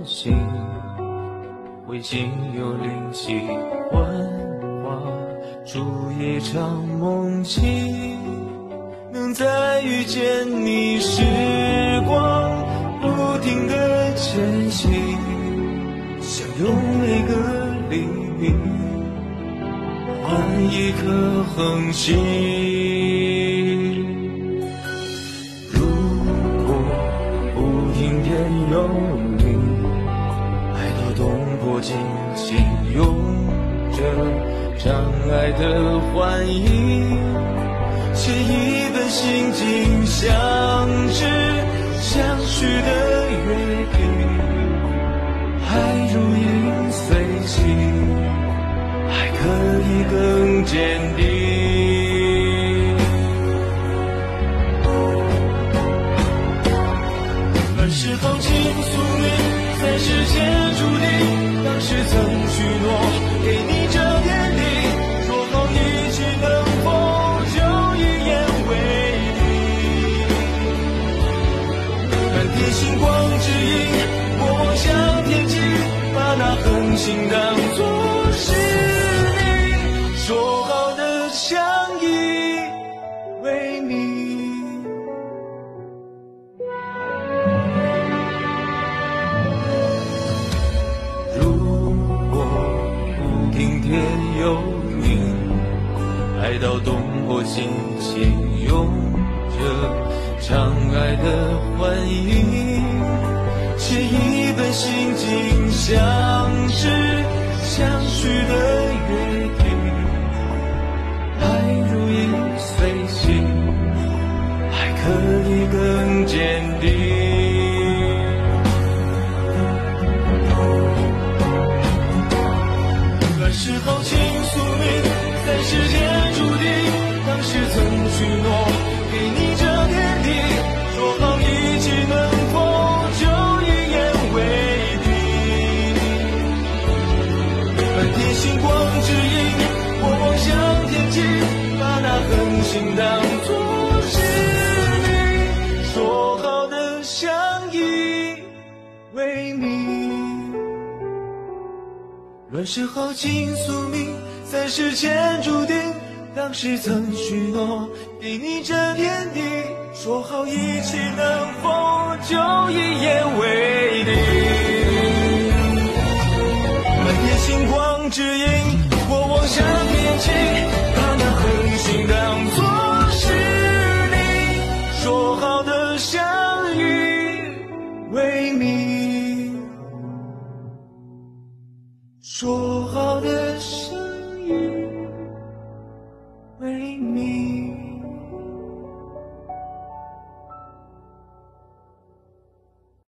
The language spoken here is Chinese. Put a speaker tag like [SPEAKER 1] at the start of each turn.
[SPEAKER 1] 的繁星，彗星有灵犀，幻化出一场梦境。能再遇见你，时光不停的前行，想用每个黎明，换一颗恒星。紧紧，拥着障碍的幻影，写一本心经，相知相许的约定，爱如影随形，爱可以更坚定。是否倾诉你，在世间注定？当时曾许诺给你这天地，说好一起能否就一言为定？满天星光指引，我望向天际，把那恒星当作有你，爱到动魄心情，拥着障碍的幻影，写一本心经，相知相许的约定，爱如影随形，爱可以更坚定。时候星光指引，我望向天际，把那恒星当作是你说好的相依为命。乱世豪情宿命，在世间注定。当时曾许诺给你这天地，说好一起能否就一言为定。指引我望向天际把那恒星当作是你。说好的相遇为你。说好的相遇为你。